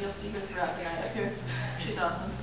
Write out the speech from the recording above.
you'll see her throughout the night up here. She's awesome.